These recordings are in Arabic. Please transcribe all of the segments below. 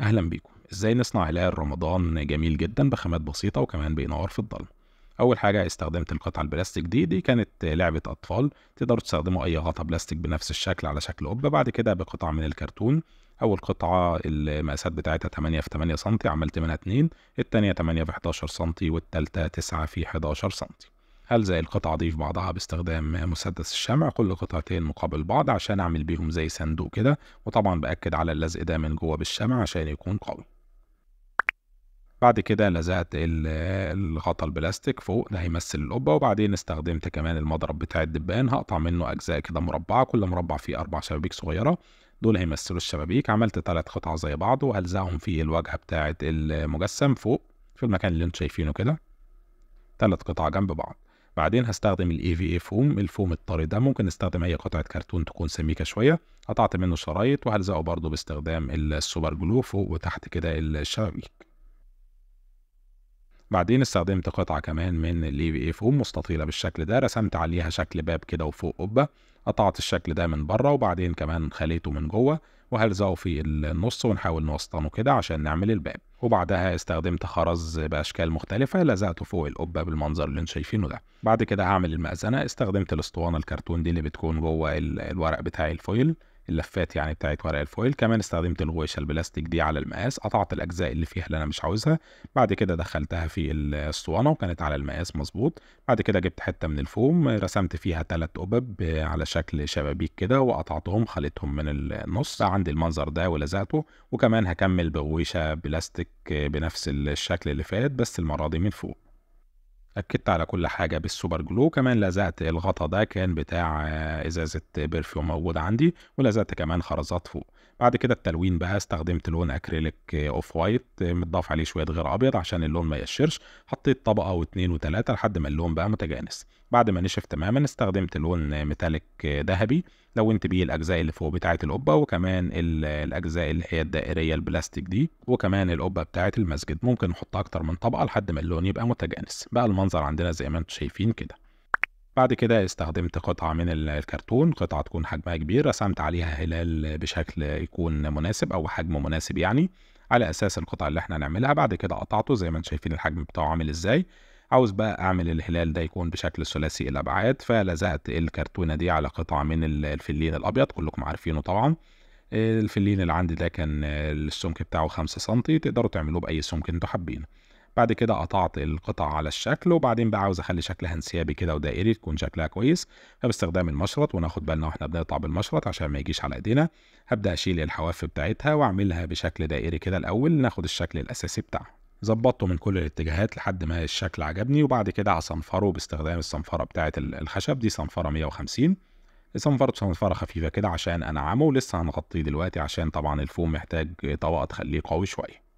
أهلا بيكم. إزاي نصنع هلال رمضان جميل جدا بخامات بسيطة وكمان بينور في الضلمة؟ أول حاجة استخدمت القطعة البلاستيك دي. دي كانت لعبة أطفال. تقدروا تستخدموا أي غطا بلاستيك بنفس الشكل على شكل قبة. بعد كده بقطعة من الكرتون. أول قطعة المقاسات بتاعتها 8 في 8 سم عملت منها اتنين. التانية 8 في 11 سم والتالتة 9 في 11 سم هلزق القطعة دي في بعضها باستخدام مسدس الشمع؟ كل قطعتين مقابل بعض عشان أعمل بيهم زي صندوق كده وطبعا بأكد على اللزق ده من جوه بالشمع عشان يكون قوي. بعد كده لزقت الغطا البلاستيك فوق ده هيمثل القبة. وبعدين استخدمت كمان المضرب بتاع الدبان هقطع منه أجزاء كده مربعة كل مربع فيه أربع شبابيك صغيرة. دول هيمثلوا الشبابيك. عملت ثلاث قطع زي بعض وهلزقهم في الواجهة بتاعة المجسم فوق في المكان اللي أنتوا شايفينه كده. ثلاث قطع جنب بعض. بعدين هستخدم ال EVA foam ال foam الطري ده. ممكن نستخدم أي قطعة كرتون تكون سميكة شوية. قطعت منه شرايط وهلزقه برضه باستخدام ال super glue فوق وتحت كده الشبابيك. بعدين استخدمت قطعة كمان من ال EVA foam مستطيلة بالشكل ده. رسمت عليها شكل باب كده وفوق قبة. قطعت الشكل ده من بره وبعدين كمان خليته من جوه وهلزقه في النص ونحاول نوسطنه كده عشان نعمل الباب. وبعدها استخدمت خرز بأشكال مختلفة لزقته فوق القبة بالمنظر اللي أنتم شايفينه ده. بعد كده هعمل المأذنة استخدمت الأسطوانة الكرتون دي اللي بتكون جوه الورق بتاع ال foil. اللفات يعني بتاعت ورق ال foil. كمان استخدمت الغويشة البلاستيك دي على المقاس. قطعت الأجزاء اللي فيها اللي أنا مش عاوزها. بعد كده دخلتها في الأسطوانة وكانت على المقاس مظبوط. بعد كده جبت حتة من الفوم رسمت فيها ثلاث قبب على شكل شبابيك كده وقطعتهم خليتهم من النص. عندي المنظر ده ولزقته. وكمان هكمل بغويشة بلاستيك بنفس الشكل اللي فات بس المرة دي من فوق. أكدت على كل حاجة بال super glue كمان لزقت الغطا ده كان بتاع إزازة perfume موجود عندي ولزقت كمان خرزات فوق. بعد كده التلوين بقى استخدمت لون acrylic off white متضاف عليه شوية غرا أبيض عشان اللون ما يقشرش حطيت طبقة واتنين وتلاتة لحد ما اللون بقى متجانس. بعد ما نشف تماما استخدمت لون metallic ذهبي لونت بيه الأجزاء اللي فوق بتاعة القبة وكمان الأجزاء اللي هي الدائرية البلاستيك دي وكمان القبة بتاعة المسجد. ممكن نحط أكتر من طبقة لحد ما اللون يبقى متجانس. بقى المنظر عندنا زي ما أنتم شايفين كده. بعد كده استخدمت قطعة من الكرتون. قطعة تكون حجمها كبير رسمت عليها هلال بشكل يكون مناسب أو حجم مناسب يعني على أساس القطعة اللي إحنا هنعملها. بعد كده قطعته زي ما أنتم شايفين الحجم بتاعه عامل إزاي. عاوز بقى أعمل الهلال ده يكون بشكل ثلاثي الأبعاد فلزقت الكرتونة دي على قطعه من الفلين الأبيض كلكم عارفينه طبعا. الفلين اللي عندي ده كان السمك بتاعه 5 سم تقدروا تعملوه بأي سمك أنتوا حابينه. بعد كده قطعت القطع على الشكل وبعدين بقى عاوز أخلي شكلها انسيابي كده ودائري تكون شكلها كويس. فباستخدام المشرط وناخد بالنا وإحنا بنقطع بالمشرط عشان ما يجيش على إيدينا. هبدأ أشيل الحواف بتاعتها وأعملها بشكل دائري كده الأول ناخد الشكل الأساسي بتاعها ظبطته من كل الاتجاهات لحد ما الشكل عجبني وبعد كده هصنفره باستخدام الصنفرة بتاعه الخشب. دي صنفرة 150 صنفرت صنفره خفيفة كده عشان أنعمه ولسه هنغطيه دلوقتي عشان طبعا الفوم محتاج طبقة تخليه قوي شوية.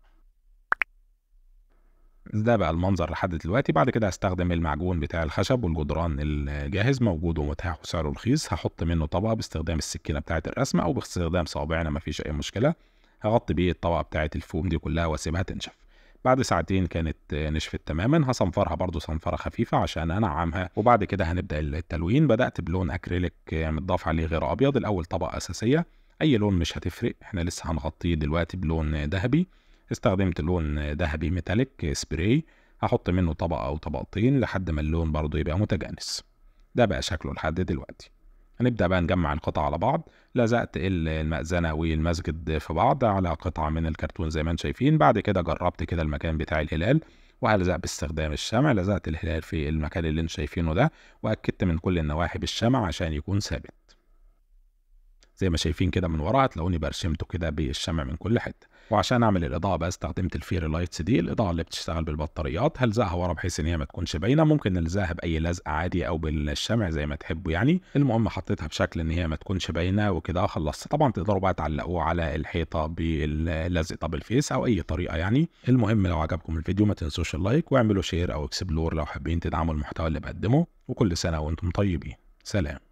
ده بقى المنظر لحد دلوقتي. بعد كده هستخدم المعجون بتاع الخشب والجدران الجاهز موجود ومتاح وسعره رخيص. هحط منه طبقة باستخدام السكينة بتاعه الرسم أو باستخدام صوابعنا مفيش أي مشكلة. هغطي بيه الطبقة بتاعه الفوم دي كلها وأسيبها تنشف. بعد ساعتين كانت نشفت تماما. هصنفرها برضو صنفرة خفيفة عشان أنعمها. وبعد كده هنبدأ التلوين. بدأت بلون أكريليك متضاف عليه غير أبيض. الأول طبقة أساسية. أي لون مش هتفرق. إحنا لسه هنغطيه دلوقتي بلون ذهبي. استخدمت لون ذهبي ميتاليك سبراي. هحط منه طبقة أو طبقتين لحد ما اللون برضو يبقى متجانس. ده بقى شكله لحد دلوقتي. هنبدأ بقى نجمع القطع على بعض. لزقت المأذنة والمسجد في بعض على قطعة من الكرتون زي ما أنتم شايفين. بعد كده جربت كده المكان بتاع الهلال. وهلزق باستخدام الشمع؟ لزقت الهلال في المكان اللي أنتم شايفينه ده. وأكدت من كل النواحي بالشمع عشان يكون ثابت. زي ما شايفين كده من ورا هتلاقوني برشمته كده بالشمع من كل حتة. وعشان أعمل الإضاءة بقى استخدمت ال fairy lights دي الإضاءة اللي بتشتغل بالبطاريات هلزقها ورا بحيث إن هي ما تكونش باينة. ممكن نلزقها بأي لزقه عادي أو بالشمع زي ما تحبوا يعني. المهم حطيتها بشكل إن هي ما تكونش باينة وكده خلصت. طبعا تقدروا بقى تعلقوه على الحيطة باللزق ال double face أو أي طريقة يعني. المهم لو عجبكم الفيديو ما تنسوش ال like واعملوا share أو explore لو حابين تدعموا المحتوى اللي بقدمه. وكل سنة وأنتم طيبين. سلام.